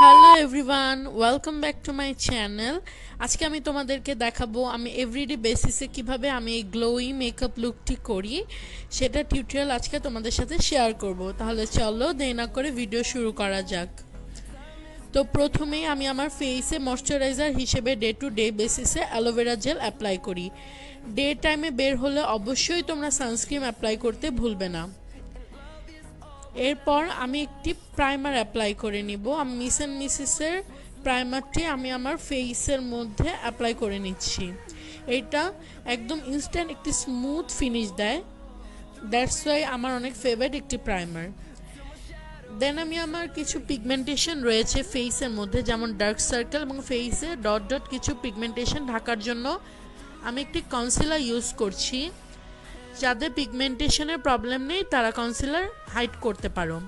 Hello everyone welcome back to my channel আজকে আমি তোমাদেরকে দেখাবো, আমি এভরিডে বেসিসে কীভাবে আমি এই গ্লোয়ি মেকআপ লুকটি করি, সেটা টিউটোরিয়াল আজকে তোমাদের সাথে শেয়ার করব। তাহলে চলো দেরি না করে ভিডিও শুরু করা যাক। তো প্রথমেই আমি আমার ফেসে ময়শ্চারাইজার হিসেবে ডে টু ডে বেসিসে অ্যালোভেরা জেল অ্যাপ্লাই করি। ডে টাইমে বের হলে অবশ্যই তোমরা সানস্ক্রিন অ্যাপ্লাই করতে ভুলবে না। এরপর আমি একটি প্রাইমার অ্যাপ্লাই করে নিব। আমি মিস অ্যান্ড মিসেসের প্রাইমারটি আমি আমার ফেসের মধ্যে অ্যাপ্লাই করে নিচ্ছি। এটা একদম ইনস্ট্যান্ট একটি স্মুথ ফিনিশ দেয়। দ্যাটস ওয়াই আমার অনেক ফেভারিট একটি প্রাইমার দেন আমি আমার কিছু পিগমেন্টেশন রয়েছে ফেসের মধ্যে, যেমন ডার্ক সার্কেল এবং ফেসে ডট ডট কিছু পিগমেন্টেশন ঢাকার জন্য আমি একটি কনসিলার ইউজ করছি। যাদের পিগমেন্টেশনের প্রবলেম নেই, তারা কনসিলার হাইড করতে পারো।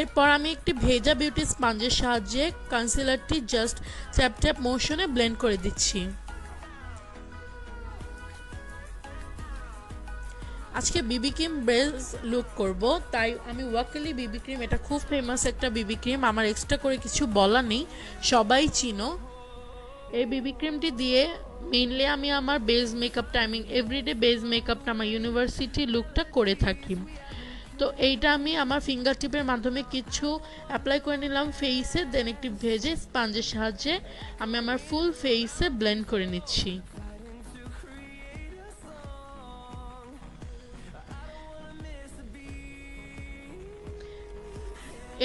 এরপর আমি একটি ভেজা বিউটি স্পঞ্জের সাহায্যে কনসিলারটি জাস্ট চ্যাপ ট্যাপ মোশনে ব্লেন্ড করে দিচ্ছি। আজকে বিবি ক্রিম বেস লুক করব, তাই আমি ওয়াকালি বিবি ক্রিম এটা খুব ফেমাস একটা বিবি ক্রিম আমার এক্সট্রা করে কিছু বলা নেই, সবাই চিনো। এই বিবি ক্রিমটি দিয়ে মেইনলি আমি আমার base makeup timing everyday base মেকআপটা আমার ইউনিভার্সিটি লুকটা করে থাকি। তো এইটা আমি আমার ফিঙ্গার টিপের মাধ্যমে কিছু অ্যাপ্লাই করে নিলাম ফেসে দেন একটি ভেজে স্পাঞ্জের সাহায্যে আমি আমার ফুল ফেসে ব্লেন্ড করে নিচ্ছি।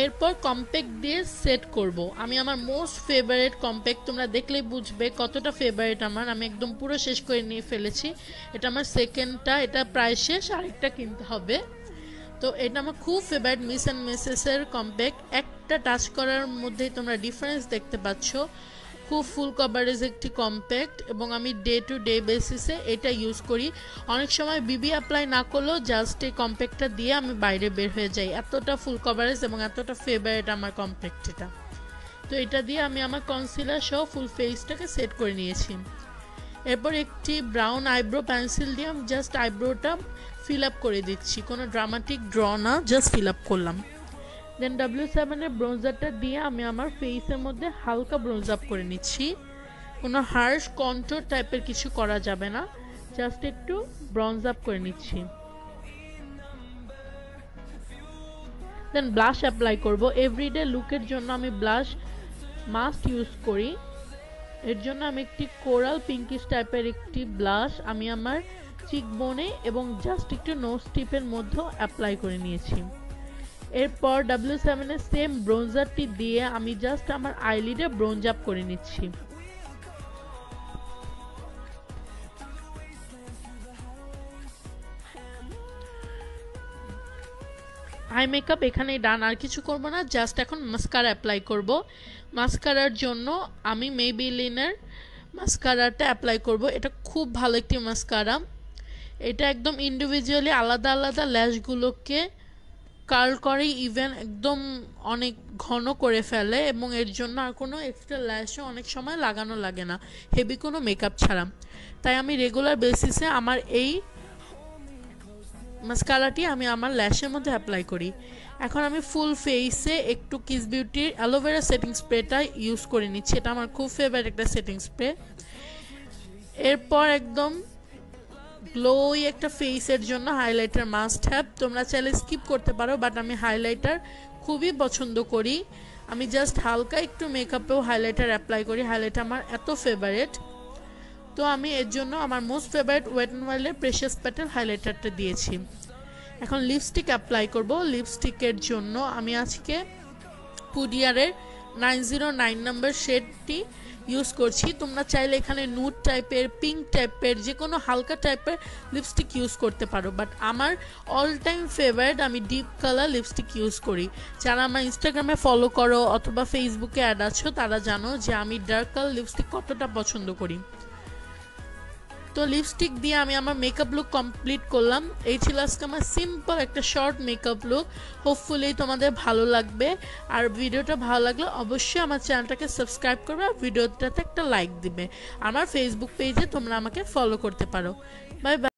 এরপর কম্প্যাক্ট দিয়ে সেট করব। আমি আমার মোস্ট ফেভারেট কম্প্যাক্ট তোমরা দেখলেই বুঝবে কতটা ফেভারিট আমার। আমি একদম পুরো শেষ করে নিয়ে ফেলেছি। এটা আমার সেকেন্ডটা এটা প্রায় শেষ, আরেকটা কিনতে হবে। তো এটা আমার খুব ফেভারিট মিস অ্যান্ড মিসেসের কম্প্যাক্ট একটা টাচ করার মধ্যেই তোমরা ডিফারেন্স দেখতে পাচ্ছ। খুব ফুল কভারেজ একটি কম্প্যাক্ট এবং আমি ডে টু ডে বেসিসে এটা ইউজ করি। অনেক সময় বিবি অ্যাপ্লাই না করলেও জাস্ট এই কম্প্যাক্টটা দিয়ে আমি বাইরে বের হয়ে যাই। এতটা ফুল কভারেজ এবং এতটা ফেভারেট আমার কম্প্যাক্ট এটা। তো এটা দিয়ে আমি আমার কনসিলার সহ ফুল ফেসটাকে সেট করে নিয়েছি। এরপর একটি ব্রাউন আইব্রো পেন্সিল দিয়ে আমি জাস্ট আইব্রোটা ফিল আপ করে দিচ্ছি। কোনো ড্রামাটিক ড্র না জাস্ট ফিল আপ করলাম। দেন ডাব্লিউ সেভেনের ব্রোঞ্জারটা দিয়ে আমি আমার ফেসের মধ্যে হালকা ব্রোঞ্জ আপ করে নিচ্ছি। কোনো হার্শ কন্ট্রোল টাইপের কিছু করা যাবে না জাস্ট একটু ব্রঞ্জ আপ করে নিচ্ছি। দেন ব্লাশ অ্যাপ্লাই করব। এভরিডে লুকের জন্য আমি ব্লাশ মাস্ট ইউজ করি। এর জন্য আমি একটি কোরাল পিঙ্কিশ টাইপের একটি ব্লাশ আমি আমার চিক বোনে এবং জাস্ট একটু নোজ টিপের মধ্যেও অ্যাপ্লাই করে নিয়েছি। এরপর ডাব্লিউ সেভেনের সেম ব্রোঞ্জারটি দিয়ে আমি জাস্ট আমার আইলিডে ব্রোঞ্জ আপ করে নিচ্ছি। আই মেকআপ এখানেই ডান আর কিছু করব না জাস্ট এখন মাস্কারা অ্যাপ্লাই করব। মাস্কারার জন্য আমি মেবিলিনের মাস্কারাটা অ্যাপ্লাই করব। এটা খুব ভালো একটি মাস্কারা এটা একদম ইন্ডিভিজুয়ালি আলাদা আলাদা ল্যাশগুলোকে কার্ল করে ইভেন একদম অনেক ঘন করে ফেলে এবং এর জন্য আর কোনো এক্সট্রা ল্যাশও অনেক সময় লাগানো লাগে না। হেভি কোনো মেকআপ ছাড়া। তাই আমি রেগুলার বেসিসে আমার এই মাস্কারাটি আমি আমার ল্যাশের মধ্যে অ্যাপ্লাই করি। এখন আমি ফুল ফেসে একটু কিস বিউটির অ্যালোভেরা সেটিং স্প্রেটা ইউজ করে নিচ্ছি। এটা আমার খুব ফেভারিট একটা সেটিং স্প্রে এরপর একদম গ্লোই একটা ফেসের জন্য হাইলাইটার মাস্ট হ্যাভ তোমরা চাইলে স্কিপ করতে পারো বাট আমি হাইলাইটার খুবই পছন্দ করি। আমি জাস্ট হালকা একটু মেকআপেও হাইলাইটার অ্যাপ্লাই করি। হাইলাইটার আমার এত ফেভারেট তো আমি এর জন্য আমার মোস্ট ফেভারিট ওয়েট অ্যান্ড ওয়াইল্ডের প্রেশাস প্যাটেল হাইলাইটারটা দিয়েছি। এখন লিপস্টিক অ্যাপ্লাই করব। লিপস্টিকের জন্য আমি আজকে পুডিয়ারের নাইন জিরো নাইন নাম্বার শেডটি ইউজ করছি, তোমরা চাইলে এখানে নুড টাইপের পিঙ্ক টাইপের যে কোনো হালকা টাইপের লিপস্টিক ইউজ করতে পারো। বাট আমার অল টাইম ফেভারিট আমি ডিপ কালার লিপস্টিক ইউজ করি। যারা আমার ইনস্টাগ্রামে ফলো করো অথবা ফেসবুকে অ্যাড আছো, তারা জানো যে আমি ডার্ক কালার লিপস্টিক কতটা পছন্দ করি। তো লিপস্টিক দিয়ে আমি আমার মেকআপ লুক কমপ্লিট করলাম। এই ছিল আজকে আমার সিম্পল একটা শর্ট মেকআপ লুক হোপফুলি তোমাদের ভালো লাগবে। আর ভিডিওটা ভালো লাগলে অবশ্যই আমার চ্যানেলটাকে সাবস্ক্রাইব করবে আর ভিডিওটাতে একটা লাইক দিবে। আমার ফেসবুক পেজে তোমরা আমাকে ফলো করতে পারো। Bye bye